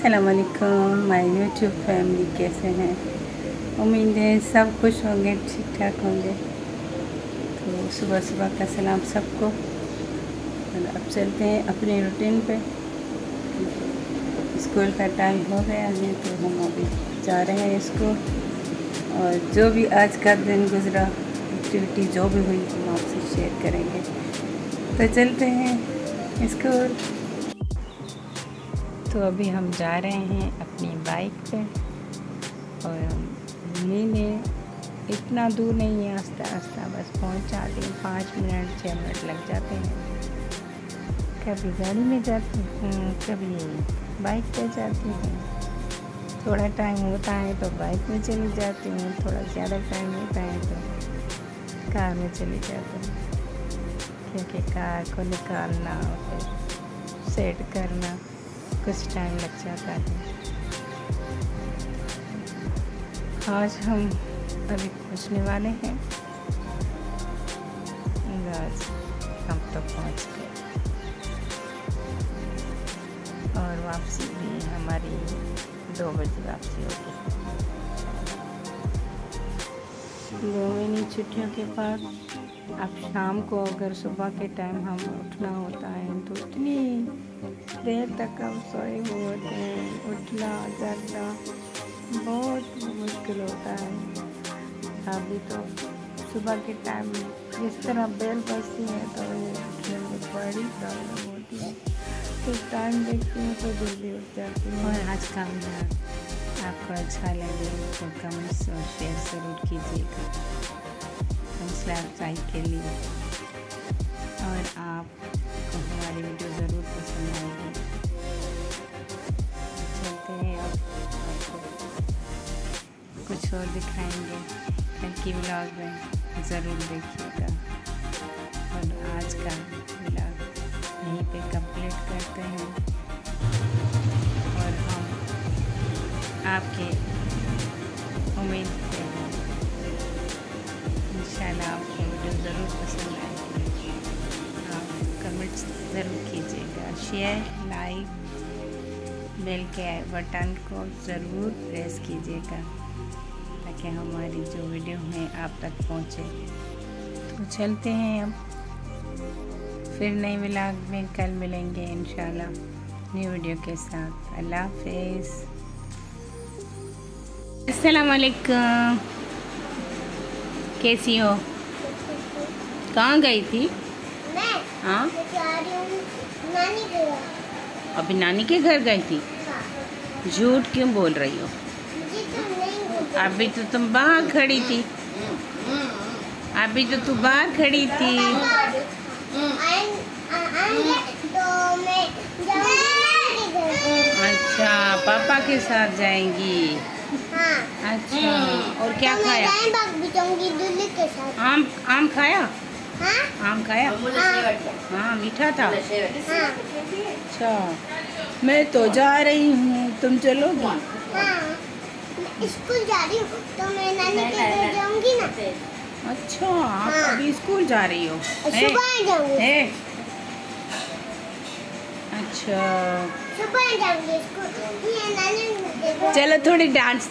असलकुम my YouTube family कैसे हैं? उम्मीद है सब खुश होंगे ठीक ठाक होंगे। तो सुबह सुबह का सलाम सबको। और अब चलते हैं अपने रूटीन पे। स्कूल का टाइम हो गया है तो हम अभी जा रहे हैं स्कूल और जो भी आज का दिन गुज़रा एक्टिविटी जो भी हुई, हम आपसे शेयर करेंगे। तो चलते हैं स्कूल तो अभी हम जा रहे हैं अपनी बाइक पे और मैंने इतना दूर नहीं है, आस्ता आस्ता बस पहुँचा दी। पाँच मिनट छः मिनट लग जाते हैं। कभी गाड़ी में जाती हूँ, कभी बाइक पे जाती हूँ। थोड़ा टाइम होता है तो बाइक में चली जाती हूँ, थोड़ा ज़्यादा टाइम होता है तो कार में चली जाती हूँ। क्योंकि कार को निकालना, फिर सेट करना। कुछ टाइम लग जाता है। आज हम अभी पहुँचने वाले हैं। आज हम तो पहुँच गए। और वापसी भी हमारी दो बजे वापसी होगी। दो महीने छुट्टियों के बाद अब शाम को अगर सुबह के टाइम हम उठना होता है तो इतनी देर तक हम सोए हुए होते हैं। उठना, जगना बहुत मुश्किल होता है। अभी तो सुबह के टाइम जिस तरह बेल बजती है तो उठने में बड़ी प्रॉब्लम होती है। तो टाइम देखती हूँ तो जल्दी उठ जाती हूँ। और आज का आपको अच्छा लगे तो कमेंट्स और शेयर ज़रूर कीजिएगा। हौसला अफजाई के लिए। और आपको हमारी वीडियो ज़रूर पसंद आएगी। चलते हैं अब आपको कुछ और दिखाएँगे। कल की ब्लॉग में ज़रूर देखिएगा। और आज का ब्लॉग यहीं पे कंप्लीट करते हैं। और हम आपके उम्मीद पे आपको वीडियो ज़रूर पसंद आएगी आप कमेंट्स ज़रूर कीजिएगा। शेयर लाइक बेल के बटन को ज़रूर प्रेस कीजिएगा ताकि हमारी जो वीडियो है आप तक पहुँचे। तो चलते हैं अब। फिर नई व्लॉग में कल मिलेंगे इंशाल्लाह न्यू वीडियो के साथ। अल्लाह हाफिज़। असलकुम कैसी हो? कहाँ गई थी? मैं हाँ? नानी के अभी नानी के घर गई थी? हाँ। झूठ क्यों बोल रही हो? तो अभी तो तुम बाहर खड़ी थी। अभी तो तू बाहर खड़ी थी। तो अच्छा पापा के साथ जाएँगी। हाँ। अच्छा। और क्या तो खाया? आम आम खाया? हाँ? आम खाया? हाँ हाँ मीठा था? हाँ। अच्छा। मैं तो जा रही हूँ। तुम चलोगी? हाँ। स्कूल जा रही हूँ तो मैं नानी के घर जाऊँगी ना। अच्छा आप हाँ। अभी स्कूल जा रही हो? सुबह जाऊँगी। हैं? अच्छा। सुबह जाऊँगी स्कूल। ये नानी के घर। चलो थोड़ी डांस